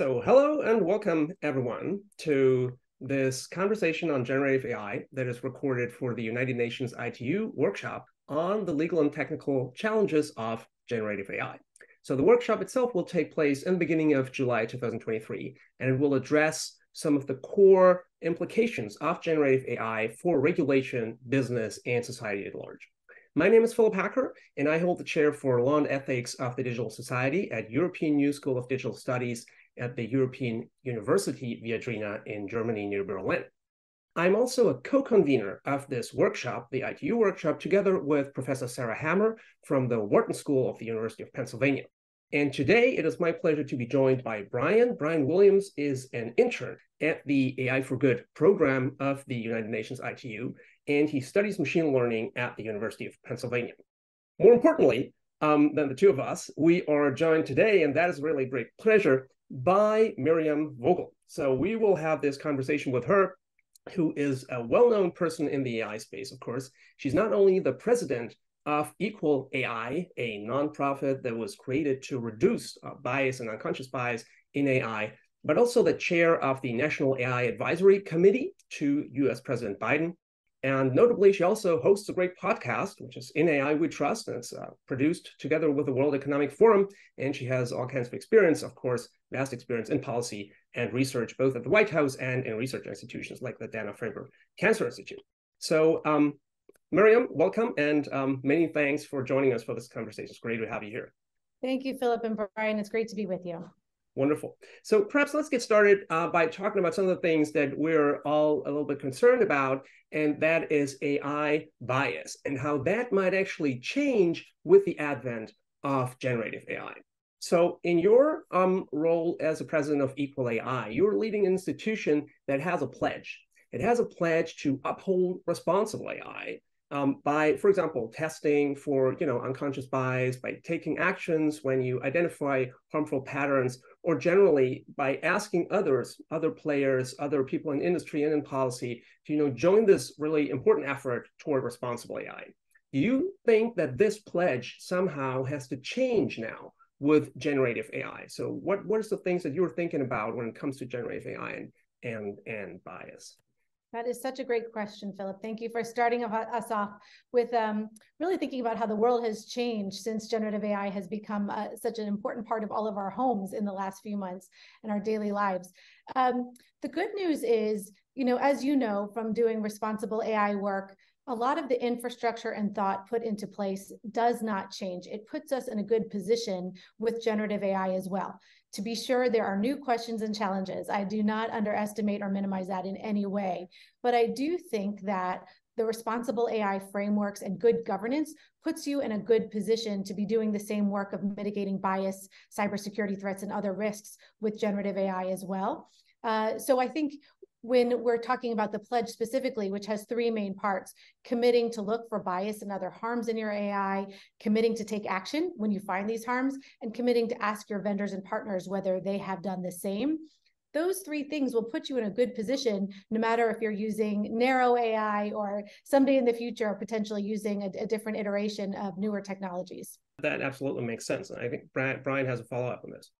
So, hello and welcome everyone to this conversation on generative AI that is recorded for the United Nations ITU workshop on the legal and technical challenges of generative AI. So, the workshop itself will take place in the beginning of July 2023, and it will address some of the core implications of generative AI for regulation, business, and society at large. My name is Philipp Hacker, and I hold the chair for Law and Ethics of the Digital Society at European New School of Digital Studies at the European University Viadrina in Germany near Berlin. I'm also a co-convener of this workshop, the ITU workshop, together with Professor Sarah Hammer from the Wharton School of the University of Pennsylvania. And today it is my pleasure to be joined by Brian. Brian Williams is an intern at the AI for Good program of the United Nations ITU, and he studies machine learning at the University of Pennsylvania. More importantly um, than the two of us, we are joined today, and that is really a great pleasure, by Miriam Vogel. So we will have this conversation with her, who is a well-known person in the AI space, of course. She's not only the president of Equal AI, a nonprofit that was created to reduce uh, bias and unconscious bias in AI, but also the chair of the National AI Advisory Committee to US President Biden. And notably, she also hosts a great podcast, which is In AI We Trust, and it's uh, produced together with the World Economic Forum. And she has all kinds of experience, of course, vast experience in policy and research, both at the White House and in research institutions like the Dana-Farber Cancer Institute. So um, Miriam, welcome, and um, many thanks for joining us for this conversation. It's great to have you here. Thank you, Philipp and Brian. It's great to be with you. Wonderful. So perhaps let's get started uh, by talking about some of the things that we're all a little bit concerned about, and that is AI bias and how that might actually change with the advent of generative AI. So in your um, role as a president of Equal AI, you're leading an institution that has a pledge. It has a pledge to uphold responsible AI um, by, for example, testing for you know unconscious bias, by taking actions when you identify harmful patterns, or generally by asking others, other players, other people in industry and in policy to you know join this really important effort toward responsible AI. Do you think that this pledge somehow has to change now with generative AI? So what what is the things that you're thinking about when it comes to generative AI and and, and bias? That is such a great question, Philipp. Thank you for starting us off with um, really thinking about how the world has changed since generative AI has become uh, such an important part of all of our homes in the last few months and our daily lives. Um, the good news is, you know, as you know from doing responsible AI work, a lot of the infrastructure and thought put into place does not change. It puts us in a good position with generative AI as well. To be sure, there are new questions and challenges. I do not underestimate or minimize that in any way. But I do think that the responsible AI frameworks and good governance puts you in a good position to be doing the same work of mitigating bias, cybersecurity threats, and other risks with generative AI as well. Uh, so I think when we're talking about the pledge specifically, which has three main parts committing to look for bias and other harms in your AI, committing to take action when you find these harms, and committing to ask your vendors and partners whether they have done the same. Those three things will put you in a good position, no matter if you're using narrow AI or someday in the future, potentially using a, a different iteration of newer technologies. That absolutely makes sense. I think Brian, Brian has a follow up on this.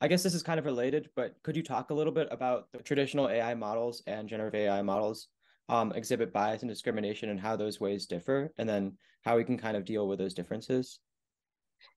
I guess this is kind of related, but could you talk a little bit about the traditional AI models and generative AI models um, exhibit bias and discrimination and how those ways differ, and then how we can kind of deal with those differences?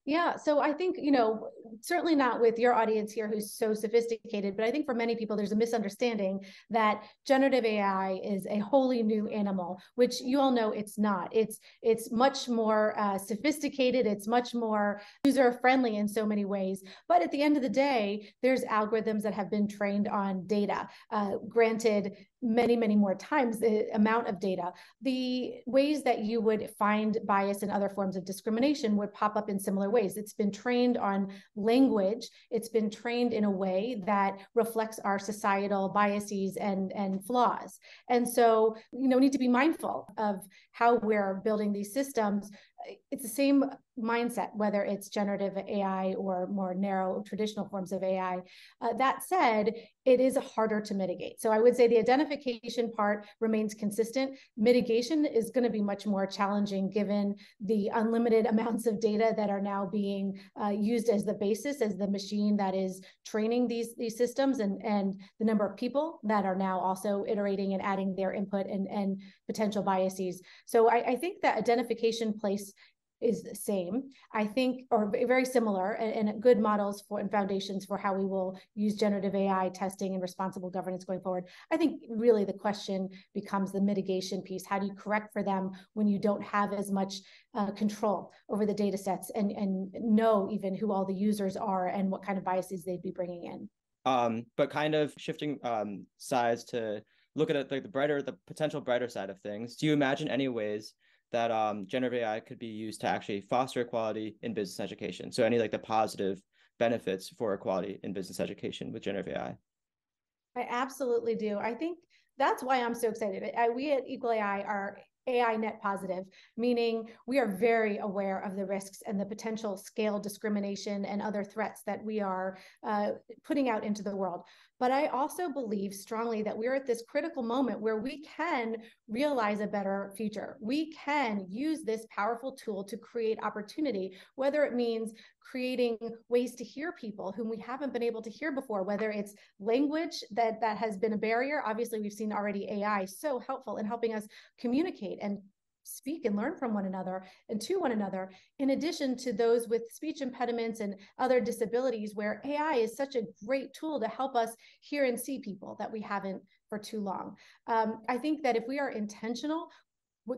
Yeah, so I think, you know, certainly not with your audience here who's so sophisticated, but I think for many people, there's a misunderstanding that generative AI is a wholly new animal, which you all know it's not. It's it's much more uh, sophisticated. It's much more user friendly in so many ways. But at the end of the day, there's algorithms that have been trained on data. Uh, granted, many, many more times the amount of data. The ways that you would find bias and other forms of discrimination would pop up in similar ways. It's been trained on language. It's been trained in a way that reflects our societal biases and, and flaws. And so, you know, we need to be mindful of how we're building these systems it's the same mindset, whether it's generative AI or more narrow traditional forms of AI. Uh, that said, it is harder to mitigate. So I would say the identification part remains consistent. Mitigation is going to be much more challenging given the unlimited amounts of data that are now being uh, used as the basis, as the machine that is training these, these systems, and, and the number of people that are now also iterating and adding their input and, and potential biases. So I, I think that identification place is the same, I think, or very similar and, and, good models for and foundations for how we will use generative AI testing and responsible governance going forward. I think really the question becomes the mitigation piece. How do you correct for them when you don't have as much uh, control over the data sets and, and know even who all the users are and what kind of biases they'd be bringing in? Um, but kind of shifting um, sides to look at it like the brighter, the potential brighter side of things. Do you imagine any ways that um, generative AI could be used to actually foster equality in business education. So any like the positive benefits for equality in business education with generative AI. I absolutely do. I think that's why I'm so excited. I, we at Equal AI are AI net positive, meaning we are very aware of the risks and the potential scale discrimination and other threats that we are uh, putting out into the world. But I also believe strongly that we're at this critical moment where we can realize a better future. We can use this powerful tool to create opportunity, whether it means creating ways to hear people whom we haven't been able to hear before, whether it's language that, that has been a barrier. Obviously, we've seen already AI so helpful in helping us communicate and speak and learn from one another and to one another, in addition to those with speech impediments and other disabilities, where AI is such a great tool to help us hear and see people that we haven't for too long. Um, I think that if we are intentional,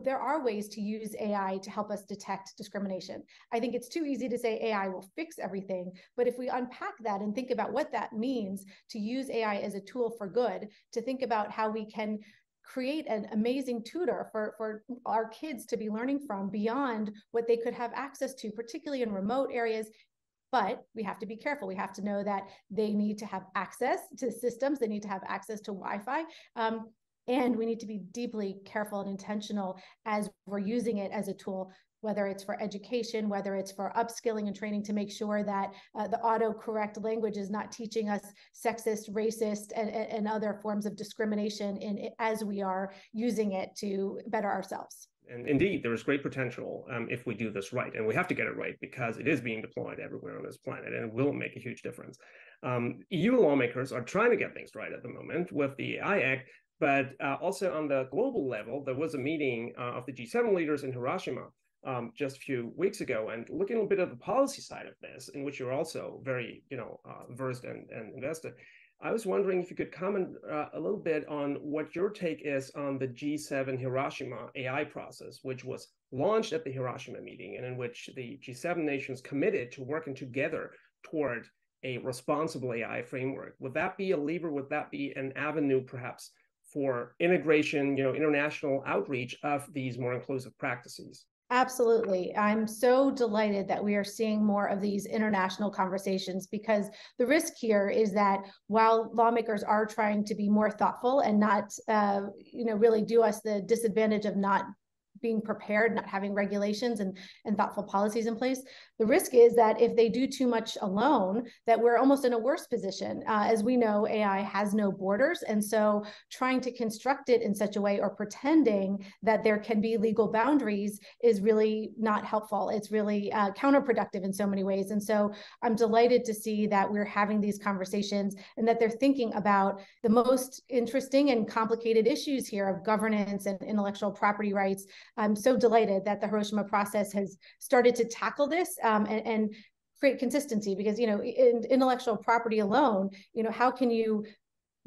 there are ways to use AI to help us detect discrimination. I think it's too easy to say AI will fix everything, but if we unpack that and think about what that means to use AI as a tool for good, to think about how we can create an amazing tutor for, for our kids to be learning from beyond what they could have access to, particularly in remote areas. But we have to be careful. We have to know that they need to have access to systems, they need to have access to Wi Fi. Um, and we need to be deeply careful and intentional as we're using it as a tool whether it's for education, whether it's for upskilling and training to make sure that uh, the autocorrect language is not teaching us sexist, racist, and, and other forms of discrimination in as we are using it to better ourselves. And indeed, there is great potential um, if we do this right. And we have to get it right because it is being deployed everywhere on this planet and it will make a huge difference. Um, EU lawmakers are trying to get things right at the moment with the AI Act, but uh, also on the global level, there was a meeting uh, of the G7 leaders in Hiroshima um, just a few weeks ago and looking a little bit at the policy side of this, in which you're also very, you know, uh, versed and, and invested. I was wondering if you could comment uh, a little bit on what your take is on the G7 Hiroshima AI process, which was launched at the Hiroshima meeting and in which the G7 nations committed to working together toward a responsible AI framework. Would that be a lever? Would that be an avenue, perhaps, for integration, you know, international outreach of these more inclusive practices? Absolutely. I'm so delighted that we are seeing more of these international conversations because the risk here is that while lawmakers are trying to be more thoughtful and not, uh, you know, really do us the disadvantage of not being prepared, not having regulations and, and thoughtful policies in place. The risk is that if they do too much alone, that we're almost in a worse position. Uh, as we know, AI has no borders. And so trying to construct it in such a way or pretending that there can be legal boundaries is really not helpful. It's really uh, counterproductive in so many ways. And so I'm delighted to see that we're having these conversations and that they're thinking about the most interesting and complicated issues here of governance and intellectual property rights I'm so delighted that the Hiroshima process has started to tackle this um, and, and create consistency because you know in intellectual property alone you know how can you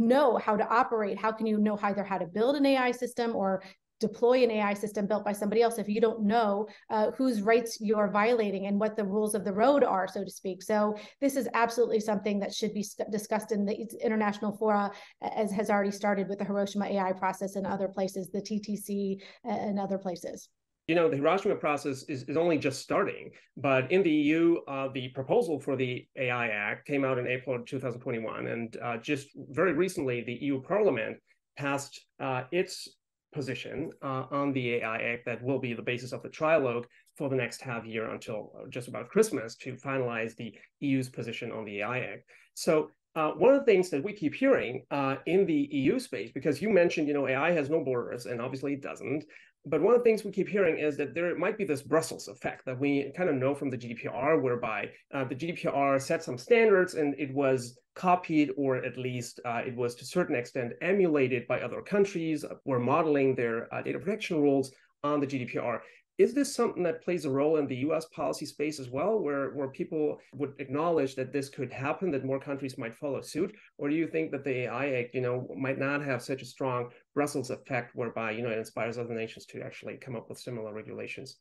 know how to operate? How can you know either how to build an ai system or deploy an ai system built by somebody else if you don't know uh, whose rights you're violating and what the rules of the road are so to speak so this is absolutely something that should be discussed in the international fora as has already started with the hiroshima ai process and other places the ttc and other places you know, the Hiroshima process is, is only just starting, but in the EU, uh, the proposal for the AI Act came out in April 2021. And uh, just very recently, the EU Parliament passed uh, its position uh, on the AI Act that will be the basis of the trilogue for the next half year until just about Christmas to finalize the EU's position on the AI Act. So uh, one of the things that we keep hearing uh, in the EU space, because you mentioned, you know, AI has no borders, and obviously it doesn't. But one of the things we keep hearing is that there might be this Brussels effect that we kind of know from the GDPR, whereby uh, the GDPR set some standards and it was copied, or at least uh, it was to a certain extent emulated by other countries, were modeling their uh, data protection rules on the GDPR. Is this something that plays a role in the US policy space as well, where, where people would acknowledge that this could happen, that more countries might follow suit? Or do you think that the AI Act, eh, you know, might not have such a strong Brussels effect whereby, you know, it inspires other nations to actually come up with similar regulations?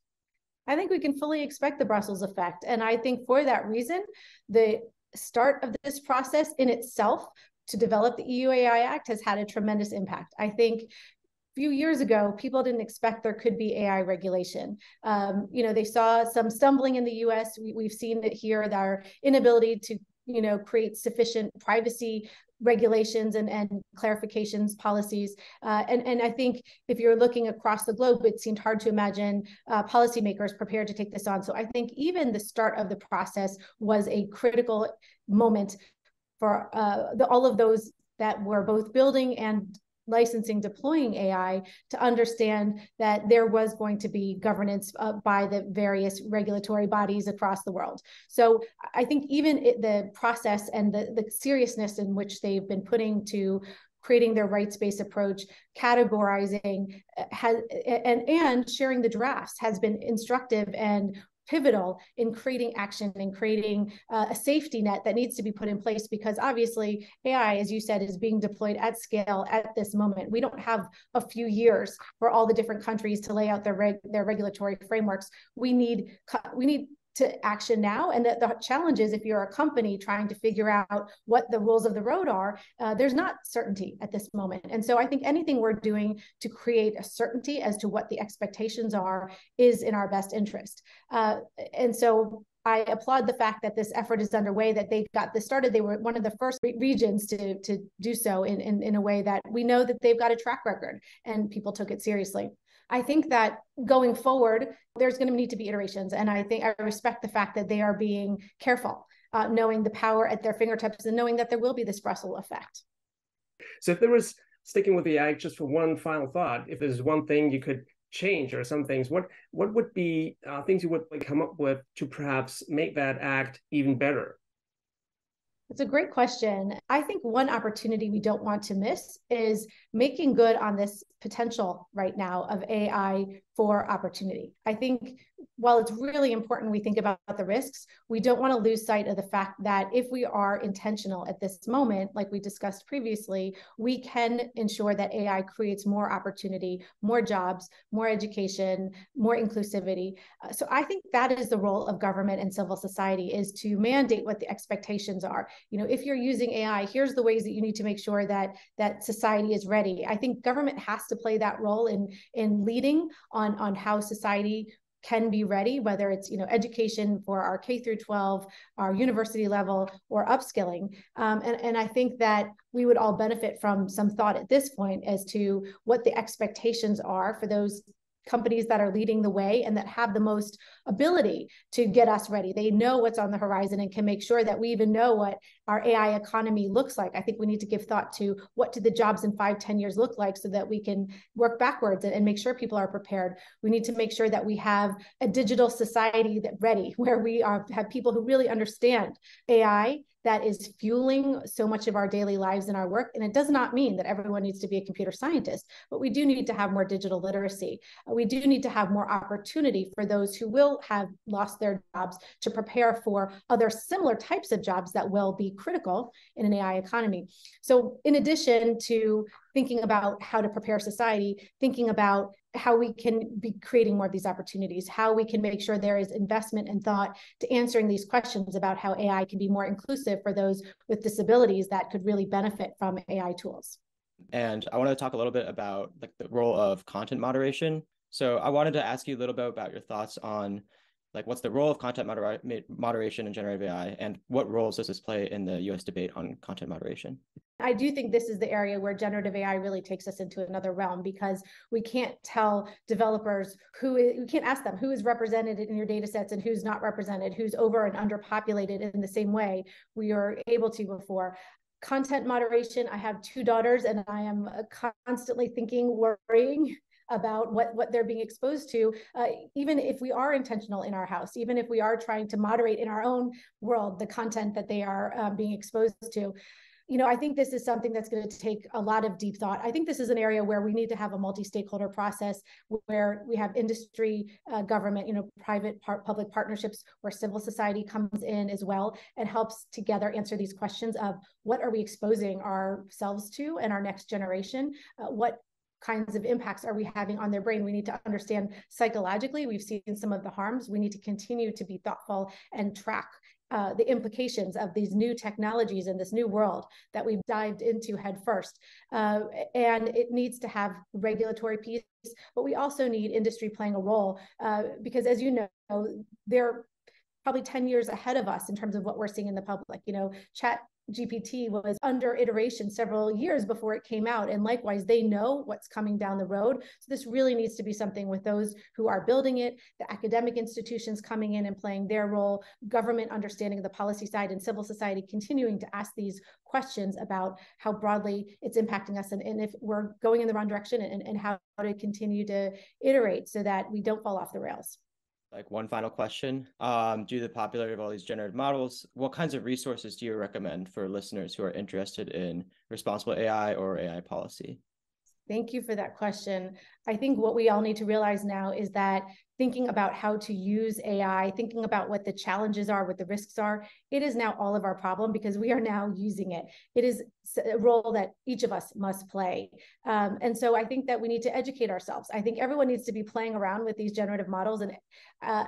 I think we can fully expect the Brussels effect. And I think for that reason, the start of this process in itself to develop the EU AI Act has had a tremendous impact. I think few years ago, people didn't expect there could be AI regulation. Um, you know, they saw some stumbling in the U.S. We, have seen it here. Our inability to, you know, create sufficient privacy regulations and, and clarifications policies uh, and and I think if you're looking across the globe it seemed hard to imagine uh, policymakers prepared to take this on so I think even the start of the process was a critical moment for uh, the, all of those that were both building and licensing deploying AI to understand that there was going to be governance uh, by the various regulatory bodies across the world. So I think even it, the process and the, the seriousness in which they've been putting to creating their rights-based approach, categorizing uh, has and and sharing the drafts has been instructive and pivotal in creating action and creating uh, a safety net that needs to be put in place because obviously AI, as you said, is being deployed at scale at this moment. We don't have a few years for all the different countries to lay out their reg- their regulatory frameworks. We need we need to action now. And the, the challenge is if you're a company trying to figure out what the rules of the road are, uh, there's not certainty at this moment. And so I think anything we're doing to create a certainty as to what the expectations are is in our best interest. Uh, and so I applaud the fact that this effort is underway, that they got this started. They were one of the first regions to, to do so in, in, in a way that we know that they've got a track record and people took it seriously. I think that going forward, there's going to need to be iterations. And I think I respect the fact that they are being careful, uh, knowing the power at their fingertips and knowing that there will be this Brussels effect. So if there was sticking with the act just for one final thought, if there's one thing you could change or some things, what what would be uh, things you would come up with to perhaps make that act even better? It's a great question. I think one opportunity we don't want to miss is making good on this potential right now of AI for opportunity. I think while it's really important we think about the risks, we don't want to lose sight of the fact that if we are intentional at this moment, like we discussed previously, we can ensure that AI creates more opportunity, more jobs, more education, more inclusivity. Uh, so I think that is the role of government and civil society is to mandate what the expectations are. You know, if you're using AI, here's the ways that you need to make sure that that society is ready. I think government has to play that role in in leading on on how society can be ready whether it's you know education for our k through 12 our university level or upskilling um, and, and i think that we would all benefit from some thought at this point as to what the expectations are for those companies that are leading the way and that have the most ability to get us ready. They know what's on the horizon and can make sure that we even know what our AI economy looks like. I think we need to give thought to what do the jobs in five, ten years look like so that we can work backwards and, and make sure people are prepared. We need to make sure that we have a digital society that ready where we are have people who really understand AI that is fueling so much of our daily lives and our work. And it does not mean that everyone needs to be a computer scientist, but we do need to have more digital literacy. Uh, we do need to have more opportunity for those who will have lost their jobs to prepare for other similar types of jobs that will be critical in an AI economy. So, in addition to thinking about how to prepare society, thinking about how we can be creating more of these opportunities, how we can make sure there is investment and thought to answering these questions about how AI can be more inclusive for those with disabilities that could really benefit from AI tools. And I want to talk a little bit about like the role of content moderation. So I wanted to ask you a little bit about your thoughts on like what's the role of content moder- moderation in generative AI and what roles does this play in the US debate on content moderation? I do think this is the area where generative AI really takes us into another realm because we can't tell developers who we can't ask them who is represented in your data sets and who's not represented, who's over and underpopulated in the same way we are able to before content moderation. I have two daughters and I am uh, constantly thinking, worrying about what, what they're being exposed to, uh, even if we are intentional in our house, even if we are trying to moderate in our own world the content that they are um, being exposed to you know, I think this is something that's going to take a lot of deep thought. I think this is an area where we need to have a multi-stakeholder process where we have industry, uh, government, you know, private par public partnerships where civil society comes in as well and helps together answer these questions of what are we exposing ourselves to and our next generation? Uh, what kinds of impacts are we having on their brain we need to understand psychologically we've seen some of the harms we need to continue to be thoughtful and track uh, the implications of these new technologies in this new world that we've dived into head first. Uh, and it needs to have regulatory piece, but we also need industry playing a role uh, because as you know, they're probably 10 years ahead of us in terms of what we're seeing in the public. You know, chat GPT was under iteration several years before it came out. And likewise, they know what's coming down the road. So this really needs to be something with those who are building it, the academic institutions coming in and playing their role, government understanding the policy side, and civil society continuing to ask these questions about how broadly it's impacting us and, and if we're going in the wrong direction and, and how to continue to iterate so that we don't fall off the rails like one final question. Um, due to the popularity of all these generative models what kinds of resources do you recommend for listeners who are interested in responsible ai or ai policy Thank you for that question. I think what we all need to realize now is that thinking about how to use AI, thinking about what the challenges are, what the risks are, it is now all of our problem because we are now using it. It is a role that each of us must play. Um, and so I think that we need to educate ourselves. I think everyone needs to be playing around with these generative models and, uh,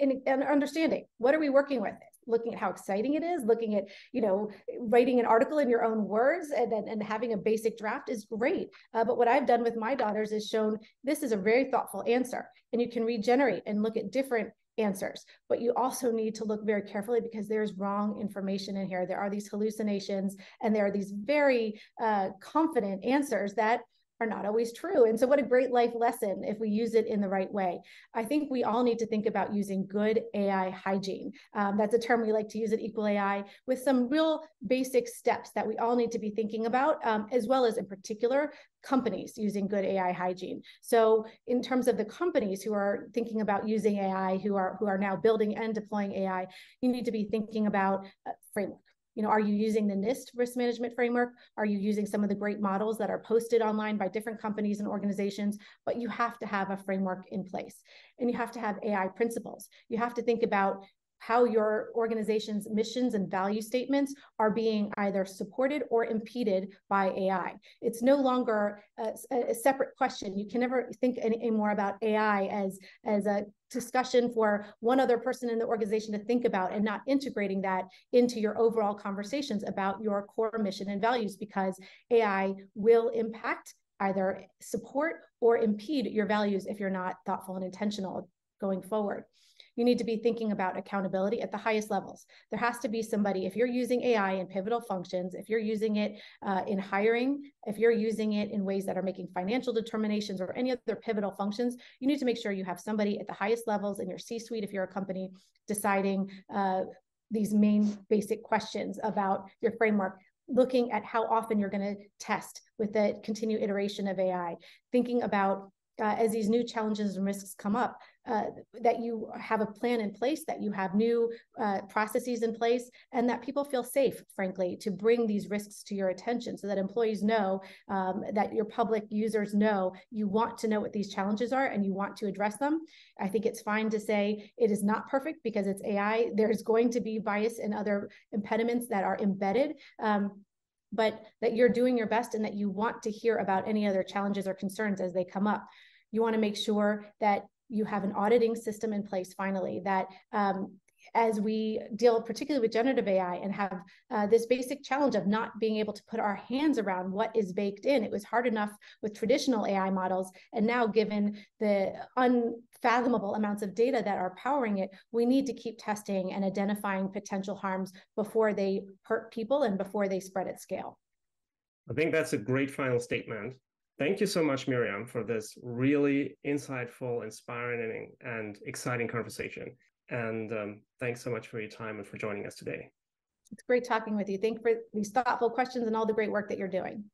and, and understanding what are we working with? Looking at how exciting it is, looking at, you know, writing an article in your own words and, and, and having a basic draft is great. Uh, but what I've done with my daughters is shown this is a very thoughtful answer and you can regenerate and look at different answers. But you also need to look very carefully because there's wrong information in here. There are these hallucinations and there are these very uh, confident answers that are not always true. And so, what a great life lesson if we use it in the right way. I think we all need to think about using good AI hygiene. Um, that's a term we like to use at Equal AI with some real basic steps that we all need to be thinking about, um, as well as, in particular, companies using good AI hygiene. So, in terms of the companies who are thinking about using AI, who are who are now building and deploying AI, you need to be thinking about uh, framework you know, are you using the NIST risk management framework? Are you using some of the great models that are posted online by different companies and organizations? But you have to have a framework in place and you have to have AI principles. You have to think about how your organization's missions and value statements are being either supported or impeded by AI. It's no longer a, a separate question. You can never think any, more about AI as, as a discussion for one other person in the organization to think about and not integrating that into your overall conversations about your core mission and values because AI will impact either support or impede your values if you're not thoughtful and intentional going forward you need to be thinking about accountability at the highest levels. There has to be somebody, if you're using AI in pivotal functions, if you're using it uh, in hiring, if you're using it in ways that are making financial determinations or any other pivotal functions, you need to make sure you have somebody at the highest levels in your C suite, if you're a company, deciding uh, these main basic questions about your framework looking at how often you're going to test with the continued iteration of AI, thinking about uh, as these new challenges and risks come up, uh, that you have a plan in place, that you have new uh, processes in place, and that people feel safe, frankly, to bring these risks to your attention so that employees know, um, that your public users know you want to know what these challenges are and you want to address them. I think it's fine to say it is not perfect because it's AI. There's going to be bias and other impediments that are embedded. Um, but that you're doing your best and that you want to hear about any other challenges or concerns as they come up. You want to make sure that you have an auditing system in place finally that um, as we deal particularly with generative AI and have uh, this basic challenge of not being able to put our hands around what is baked in. It was hard enough with traditional AI models. And now, given the unfathomable amounts of data that are powering it, we need to keep testing and identifying potential harms before they hurt people and before they spread at scale. I think that's a great final statement. Thank you so much, Miriam, for this really insightful, inspiring, and exciting conversation. And um, thanks so much for your time and for joining us today. It's great talking with you. Thank you for these thoughtful questions and all the great work that you're doing.